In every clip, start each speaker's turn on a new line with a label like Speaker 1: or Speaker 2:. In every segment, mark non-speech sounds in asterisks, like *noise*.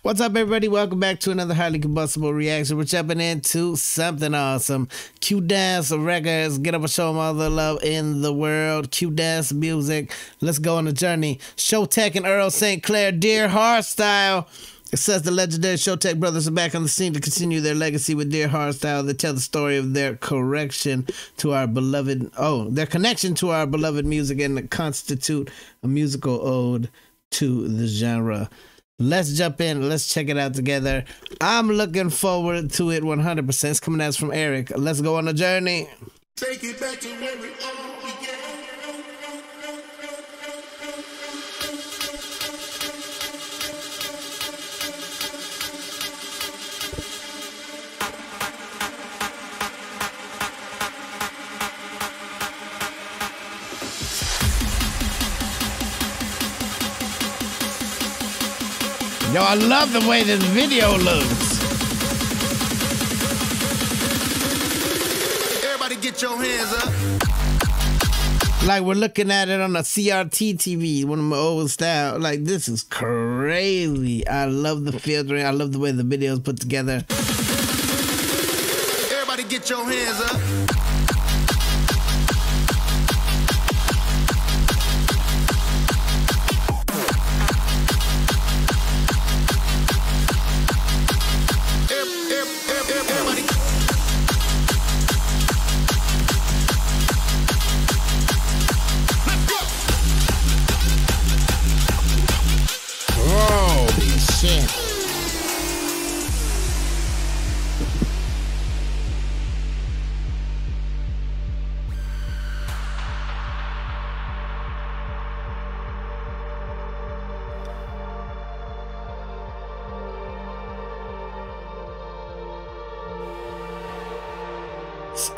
Speaker 1: What's up, everybody? Welcome back to another highly combustible reaction. We're jumping into something awesome. Q Dance Records. Get up and show them all the love in the world. Q Dance music. Let's go on a journey. Showtek and Earl St. Clair, Dear Hardstyle. It says the legendary Showtek brothers are back on the scene to continue their legacy with Dear Hardstyle. They tell the story of their correction to our beloved, oh, their connection to our beloved music and constitute a musical ode to the genre. Let's jump in. Let's check it out together. I'm looking forward to it 100%. It's coming out from Eric. Let's go on a journey. Take it back to where we all Yo, I love the way this video looks.
Speaker 2: Everybody get your hands up.
Speaker 1: Like we're looking at it on a CRT TV, one of my old style. Like this is crazy. I love the filtering. I love the way the video is put together.
Speaker 2: Everybody get your hands up.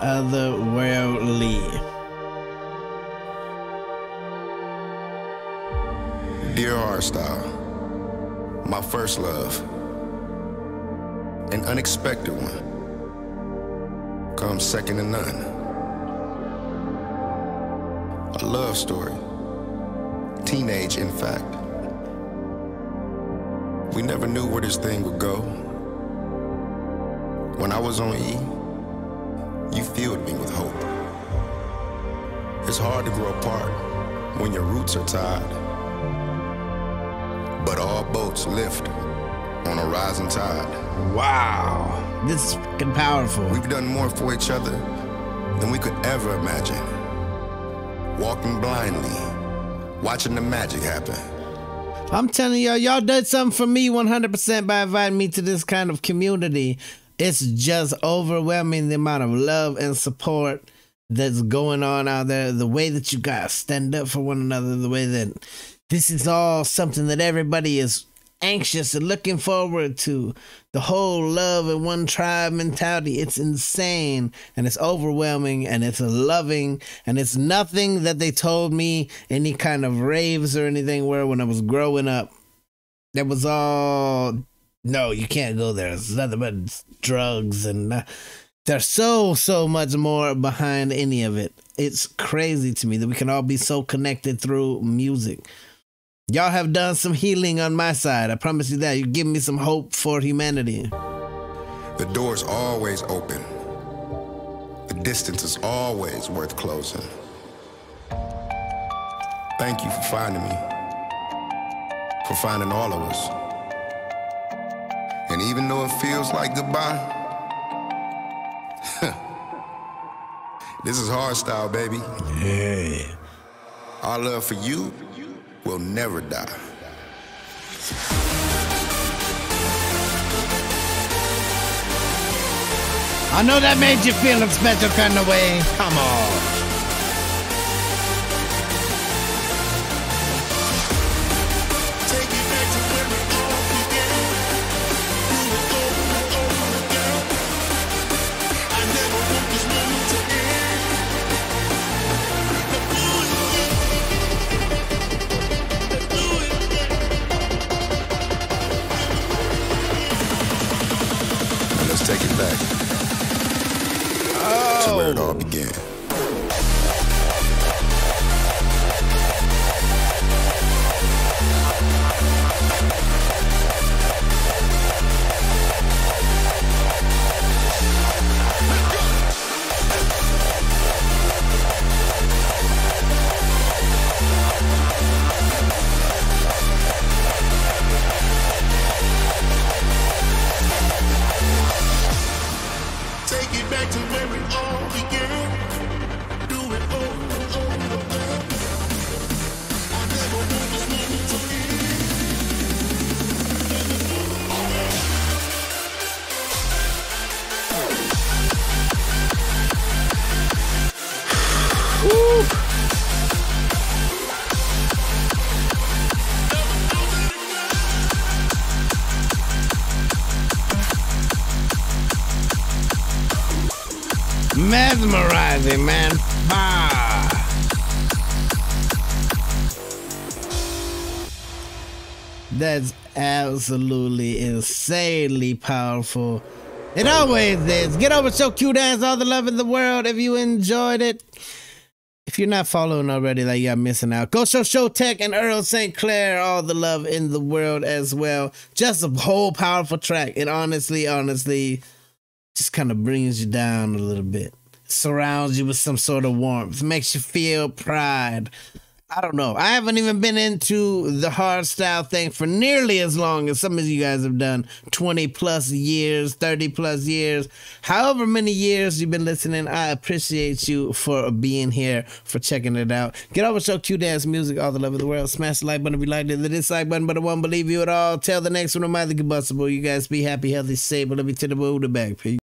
Speaker 1: Otherworldly.
Speaker 2: Dear Hardstyle, my first love, an unexpected one, comes second to none. A love story, teenage in fact. We never knew where this thing would go. When I was on E, you filled me with hope. It's hard to grow apart when your roots are tied. But all boats lift on a rising tide.
Speaker 1: Wow. This is fucking powerful.
Speaker 2: We've done more for each other than we could ever imagine. Walking blindly, watching the magic happen.
Speaker 1: I'm telling y'all, y'all did something for me 100% by inviting me to this kind of community it's just overwhelming the amount of love and support that's going on out there. The way that you guys stand up for one another, the way that this is all something that everybody is anxious and looking forward to. The whole love and one tribe mentality, it's insane and it's overwhelming and it's loving and it's nothing that they told me any kind of raves or anything where when I was growing up. That was all no, you can't go there. It's nothing but drugs and uh, there's so so much more behind any of it. It's crazy to me that we can all be so connected through music. Y'all have done some healing on my side. I promise you that. You give me some hope for humanity.
Speaker 2: The door's always open. The distance is always worth closing. Thank you for finding me. For finding all of us. Feels like goodbye, *laughs* this is hardstyle, baby.
Speaker 1: Yeah.
Speaker 2: Our love for you will never die.
Speaker 1: I know that made you feel a special kind of way. Come on.
Speaker 2: Take it back oh. to where it all began. get back to where it all began.
Speaker 1: Mesmerizing, man. Ah. That's absolutely insanely powerful. It always is. Get over Show Q Dance, all the love in the world. If you enjoyed it, if you're not following already, like you're missing out. Go show Showtek and Earl St. Clair all the love in the world as well. Just a whole powerful track. It honestly, honestly, just kind of brings you down a little bit. Surrounds you with some sort of warmth. Makes you feel pride. I don't know. I haven't even been into the hard style thing for nearly as long as some of you guys have done 20 plus years, 30 plus years, however many years you've been listening. I appreciate you for being here, for checking it out. Get over show Q Dance Music, all the love of the world. Smash the like button if you liked it, the dislike button, but I won't believe you at all. Tell the next one, I'm Highly combustible. You guys be happy, healthy, safe. Let me to the the back. Peace.